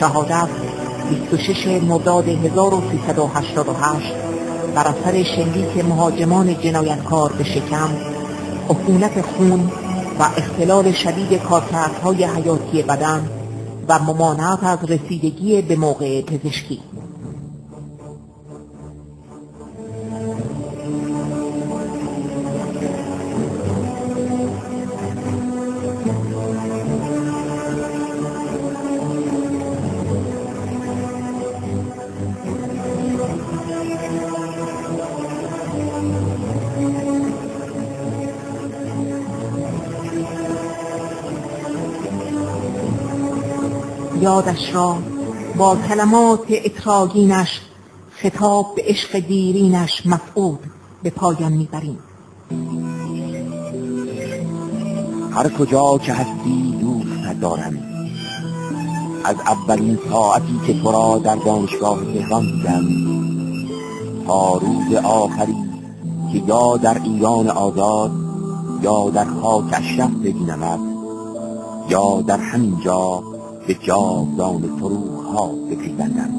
شهادت 26 مرداد 1388 بر اثر شلیک مهاجمان جنایتکار به شکم عفونت خون و اختلال شدید کارکردهای حیاتی بدن و ممانعت از رسیدگی به موقع پزشکی. یادش را با کلمات اطراگینش خطاب به عشق دیرینش مفعود به پایان می‌بریم. هر کجا که هستی دوست دارم از اولین ساعتی که تو را در دانشگاه تهران دیدم روز آخری که یا در ایران آزاد یا در خاک اشرف ببینمت یا در همین جا به جاودان فروغ ها بپیوندم.